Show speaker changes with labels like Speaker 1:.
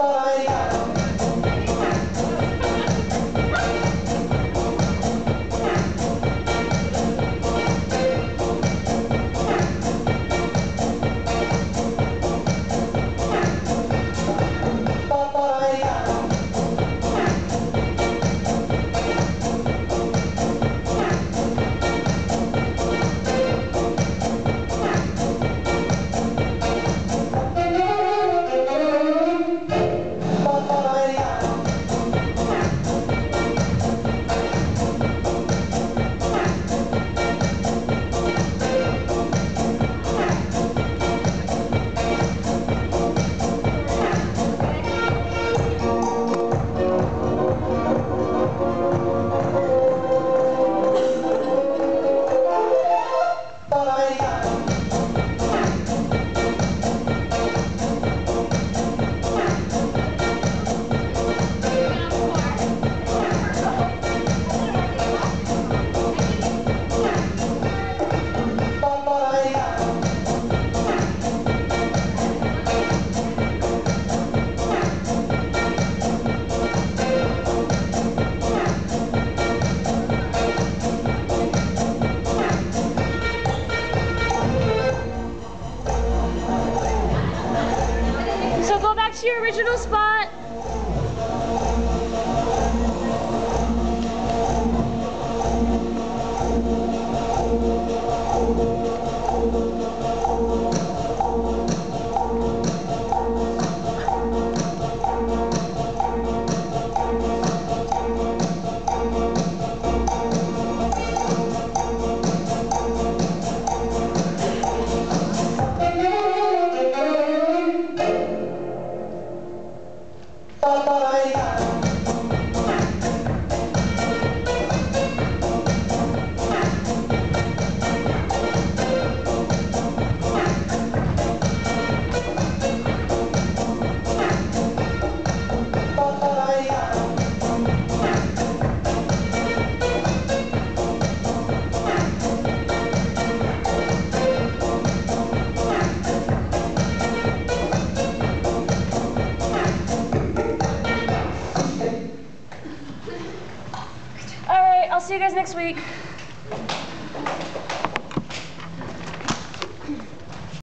Speaker 1: Allah. your original spot. See you guys next week.